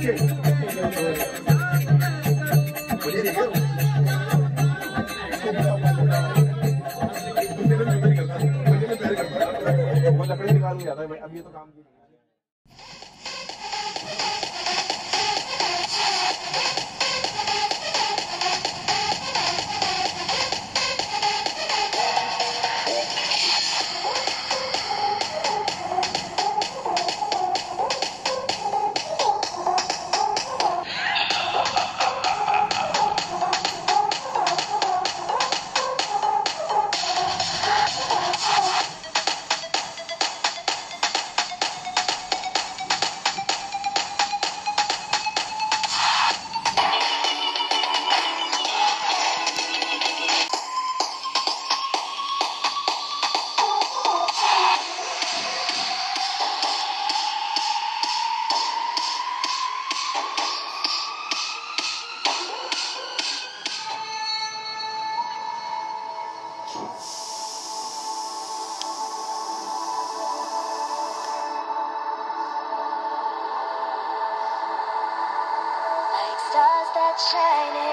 纸重 shining.